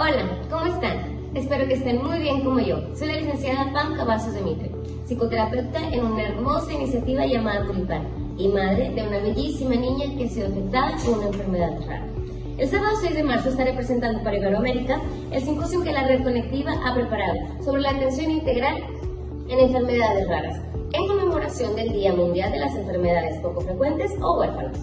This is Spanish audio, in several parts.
Hola, ¿cómo están? Espero que estén muy bien como yo. Soy la licenciada Pam Cavazos de Mitre, psicoterapeuta en una hermosa iniciativa llamada Tulipán y madre de una bellísima niña que ha sido afectada por una enfermedad rara. El sábado 6 de marzo estaré presentando para Iberoamérica el simposio que la red conectiva ha preparado sobre la atención integral en enfermedades raras, en conmemoración del Día Mundial de las Enfermedades Poco Frecuentes o Huérfanos.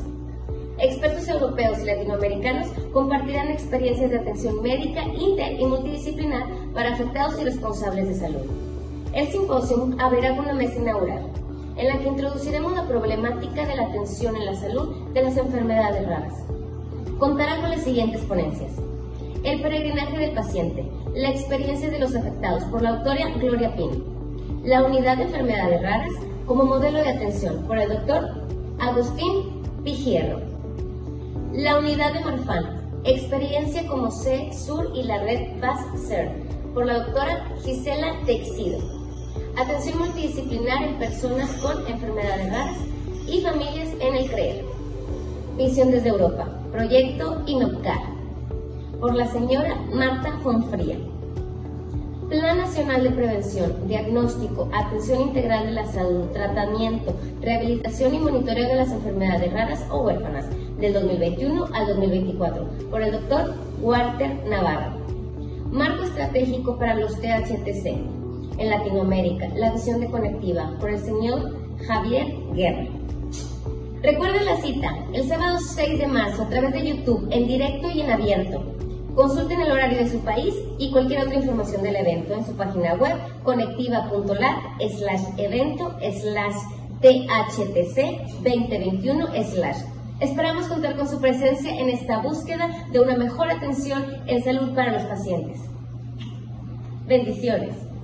Expertos europeos y latinoamericanos compartirán experiencias de atención médica inter y multidisciplinar para afectados y responsables de salud. El simposio abrirá una mesa inaugural, en la que introduciremos la problemática de la atención en la salud de las enfermedades raras. Contará con las siguientes ponencias. El peregrinaje del paciente, la experiencia de los afectados por la autora Gloria Pin. La unidad de enfermedades raras como modelo de atención por el doctor Agustín Pijierro. La unidad de Marfan, experiencia como C, Sur y la red BAS-CER, por la doctora Gisela Texido. Atención multidisciplinar en personas con enfermedades raras y familias en el CREER. Visión desde Europa, proyecto INOPCAR, por la señora Marta Fonfría. Plan Nacional de Prevención, Diagnóstico, Atención Integral de la Salud, Tratamiento, Rehabilitación y Monitoreo de las Enfermedades Raras o Huérfanas, del 2021 al 2024, por el doctor Walter Navarro. Marco Estratégico para los THTC en Latinoamérica, la visión de conectiva, por el señor Javier Guerra. Recuerden la cita, el sábado 6 de marzo a través de YouTube, en directo y en abierto. Consulten el horario de su país y cualquier otra información del evento en su página web conectiva.lat slash evento slash THTC 2021 slash. Esperamos contar con su presencia en esta búsqueda de una mejor atención en salud para los pacientes. Bendiciones.